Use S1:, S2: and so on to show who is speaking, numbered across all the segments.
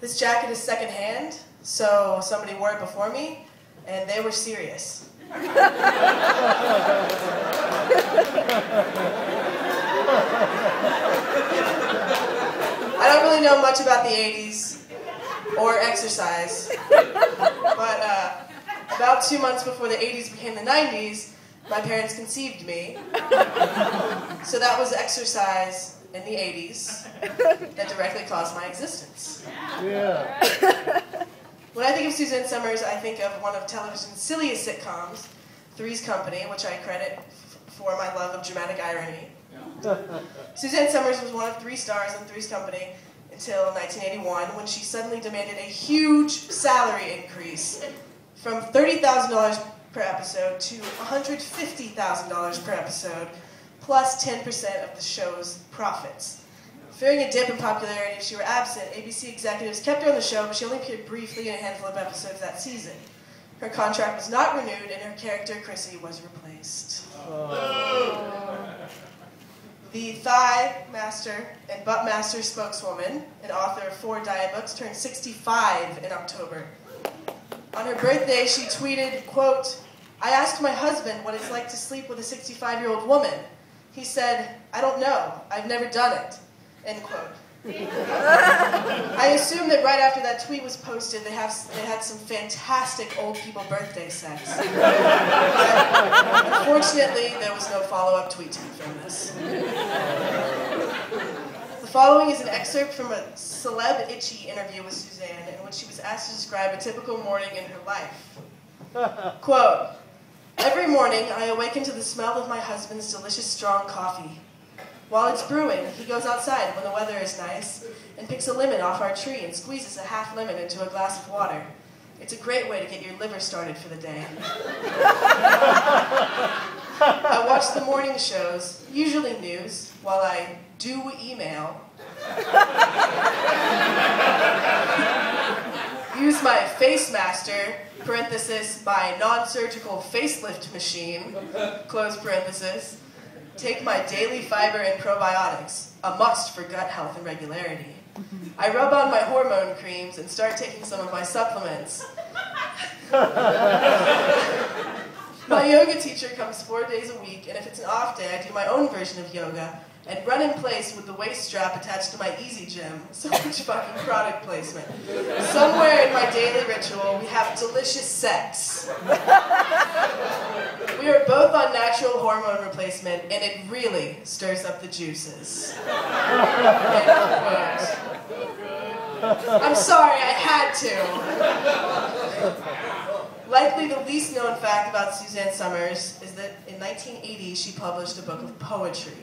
S1: This jacket is secondhand, so somebody wore it before me, and they were serious. I don't really know much about the 80s or exercise, but uh, about two months before the 80s became the 90s, my parents conceived me. So that was exercise in the 80s that directly caused my existence.
S2: Yeah.
S1: When I think of Suzanne Somers, I think of one of television's silliest sitcoms, Three's Company, which I credit for my love of dramatic irony. Suzanne Somers was one of three stars on Three's Company until 1981 when she suddenly demanded a huge salary increase from $30,000 per episode to $150,000 per episode, plus 10% of the show's profits. Fearing a dip in popularity if she were absent, ABC executives kept her on the show, but she only appeared briefly in a handful of episodes that season. Her contract was not renewed, and her character, Chrissy, was replaced. Oh. The Thigh Master and Butt Master spokeswoman and author of four diet books turned 65 in October. On her birthday, she tweeted, quote, I asked my husband what it's like to sleep with a 65-year-old woman. He said, I don't know. I've never done it. End quote. I assume that right after that tweet was posted, they, have, they had some fantastic old people birthday sex. Unfortunately, there was no follow-up tweet to from this. The following is an excerpt from a Celebitchy interview with Suzanne in which she was asked to describe a typical morning in her life. Quote, Every morning I awaken to the smell of my husband's delicious strong coffee. While it's brewing, he goes outside when the weather is nice and picks a lemon off our tree and squeezes a half lemon into a glass of water. It's a great way to get your liver started for the day. I watch the morning shows, usually news, while I do email. Use my Face Master, parenthesis, my non-surgical facelift machine, close parenthesis. Take my daily fiber and probiotics, a must for gut health and regularity. I rub on my hormone creams and start taking some of my supplements. my yoga teacher comes four days a week, and if it's an off day, I do my own version of yoga and run in place with the waist strap attached to my Easy Gym. So much fucking product placement. Somewhere in my daily ritual, we have delicious sex. We are both on natural hormone replacement, and it really stirs up the juices. I'm sorry, I had to. Likely the least known fact about Suzanne Somers is that in 1980 she published a book of poetry.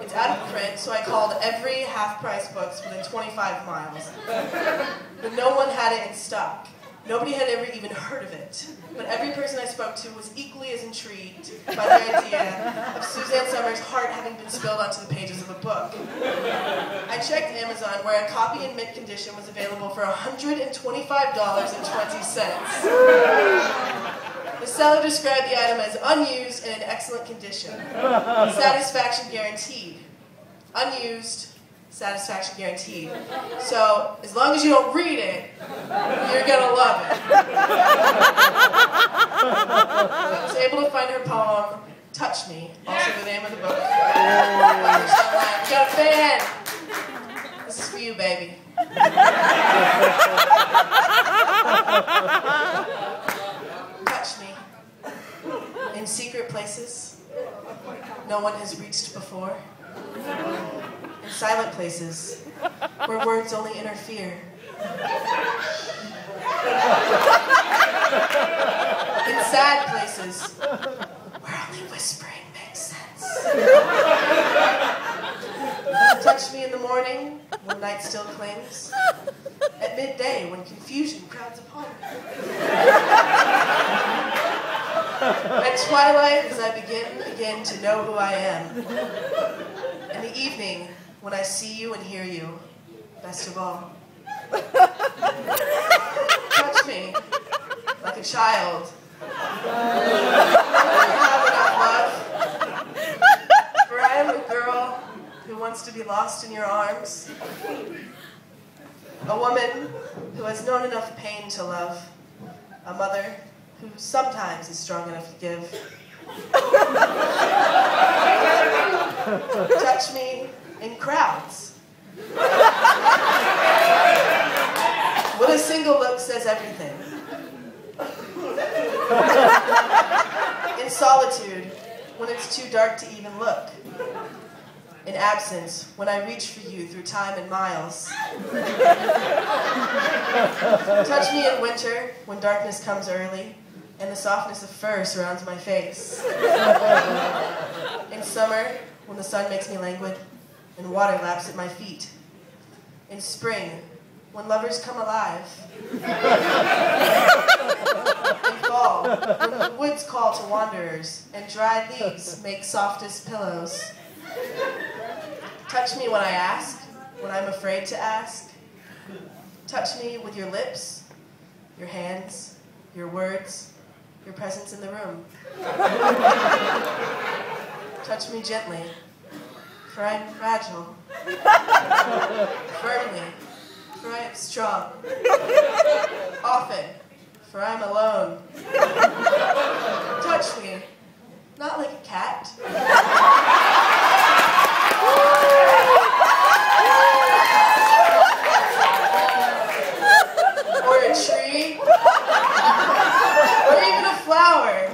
S1: It's out of print, so I called every half-price books within 25 miles. But no one had it in stock. Nobody had ever even heard of it. But every person I spoke to was equally as intrigued by the idea of Suzanne Somers' heart having been spilled onto the pages of a book. I checked Amazon where a copy in mint condition was available for $125.20. The seller described the item as unused and in excellent condition. Satisfaction guaranteed. Unused, satisfaction guaranteed. So, as long as you don't read it, you're gonna love it. I was able to find her poem, Touch Me, also the name of the book. Got a fan! This is for you, baby. Touch me. In secret places no one has reached before. Silent places where words only interfere. In sad places where only whispering makes sense. Touch me in the morning when night still clings. At midday when confusion crowds upon me. At twilight as I begin again to know who I am. In the evening when I see you and hear you, best of all. Touch me like a child. For I am a girl who wants to be lost in your arms. A woman who has known enough pain to love. A mother who sometimes is strong enough to give. Touch me in crowds. What a single look says everything. In solitude, when it's too dark to even look. In absence, when I reach for you through time and miles. Touch me in winter, when darkness comes early, and the softness of fur surrounds my face. In summer, when the sun makes me languid, and water laps at my feet. In spring, when lovers come alive. In fall, when the woods call to wanderers, and dry leaves make softest pillows. Touch me when I ask, when I'm afraid to ask. Touch me with your lips, your hands, your words, your presence in the room. Touch me gently, am fragile. Firmly, for I am strong. Often, for I am alone. Touch me, not like a cat. or a tree, or even a flower.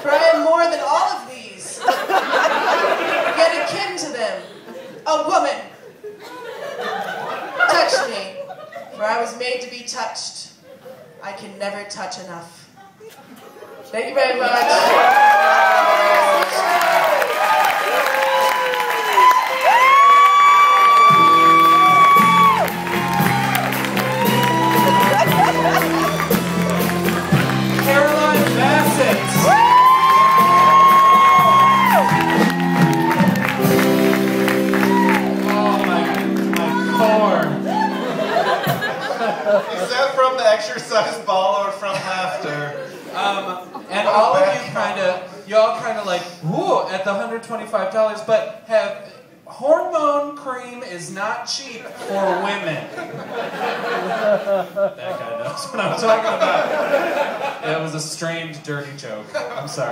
S1: For I am more than all of these, yet akin to them, a woman. Touch me, for I was made to be touched. I can never touch enough. Thank you very much.
S3: Exercise ball or from laughter?
S2: Um, and all of you kind of, you all kind of like, whoa, at the $125, but have, hormone cream is not cheap for women. that guy knows what I'm talking about. It was a strange, dirty joke. I'm sorry.